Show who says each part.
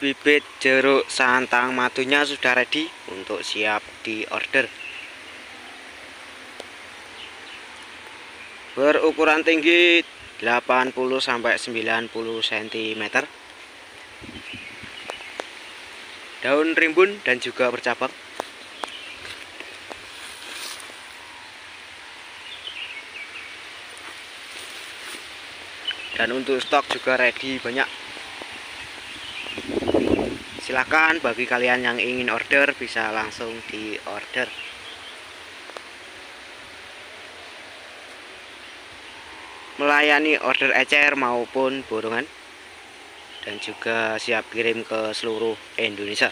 Speaker 1: bibit jeruk santang madunya sudah ready untuk siap di order berukuran tinggi 80 sampai 90 cm daun rimbun dan juga bercabang. Dan untuk stok juga ready banyak silahkan bagi kalian yang ingin order bisa langsung di order melayani order ecer maupun borongan. Dan juga siap kirim ke seluruh Indonesia